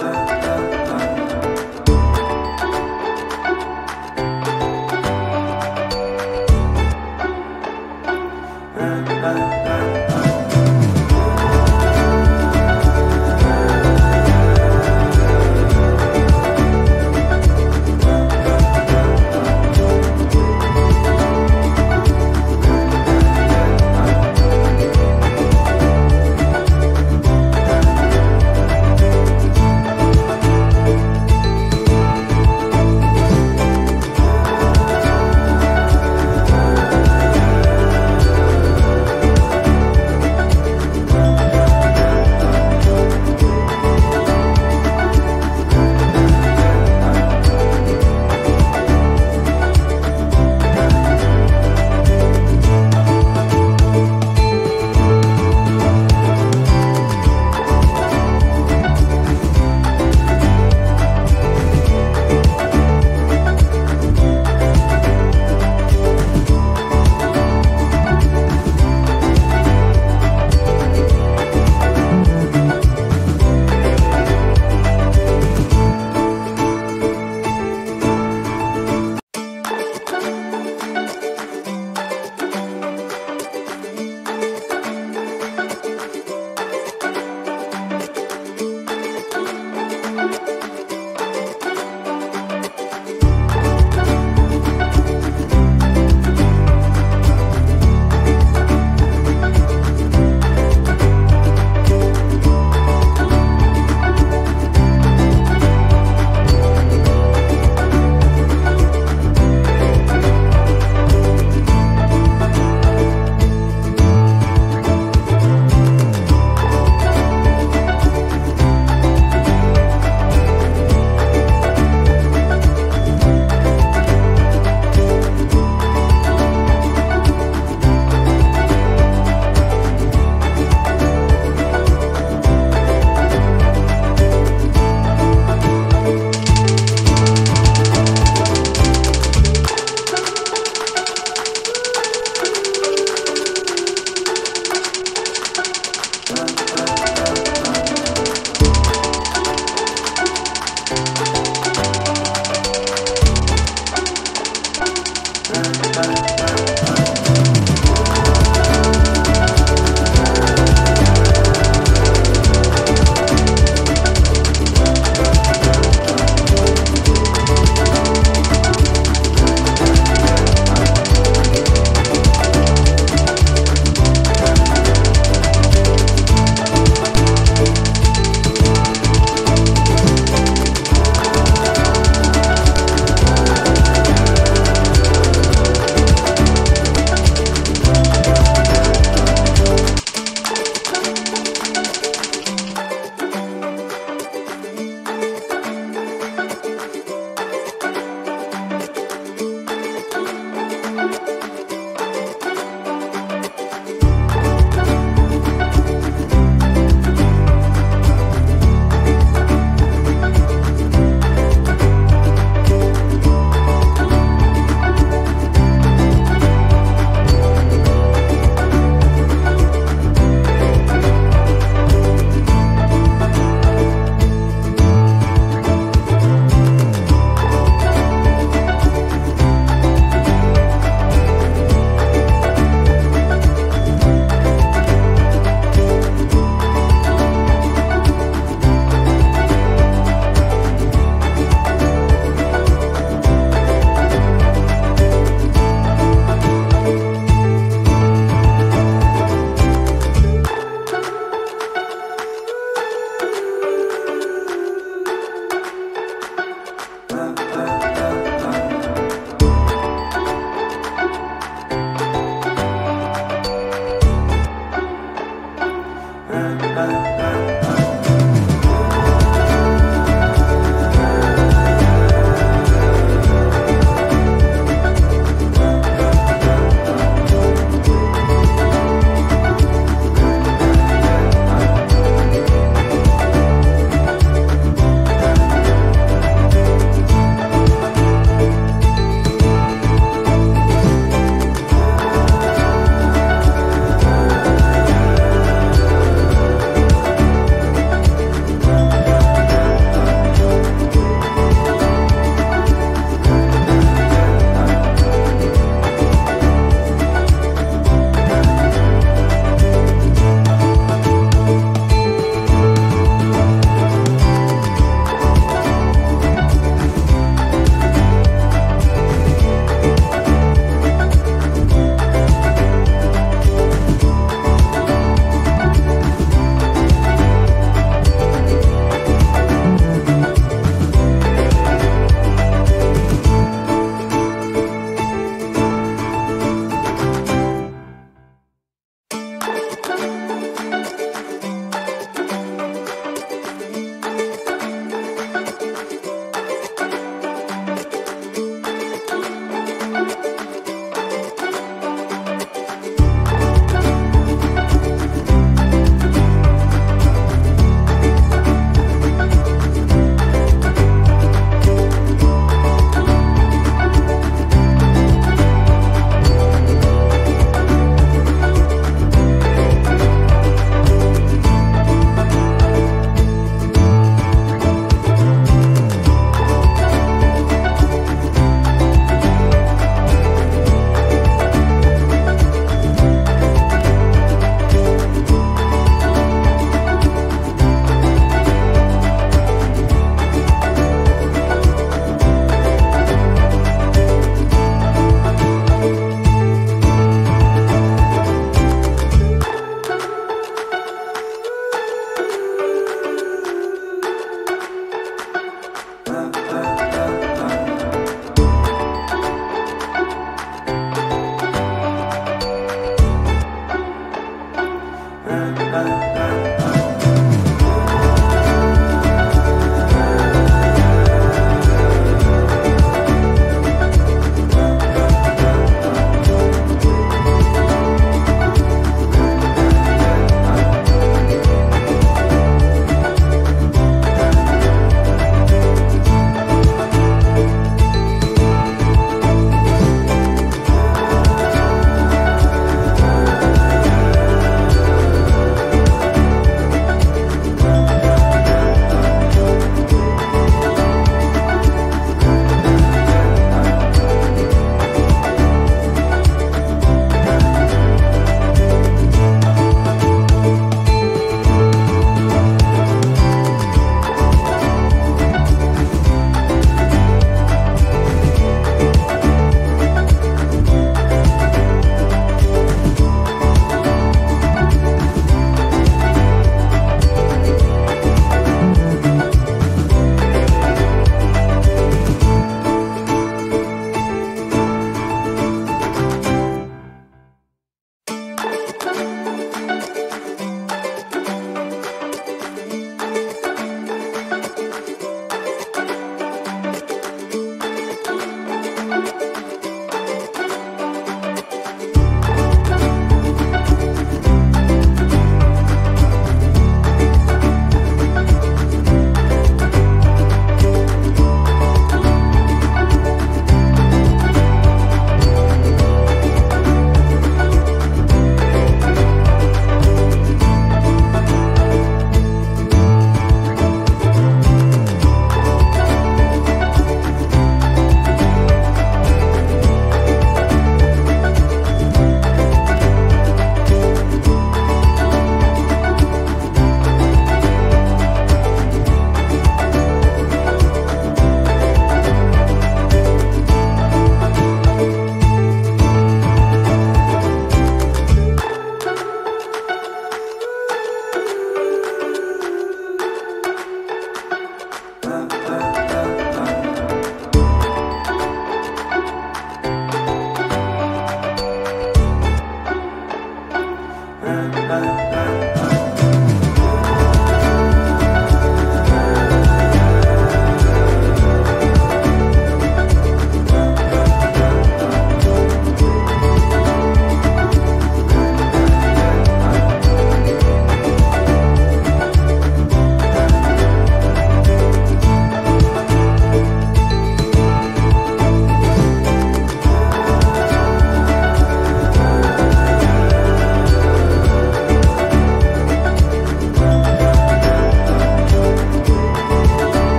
Bye. uh, uh.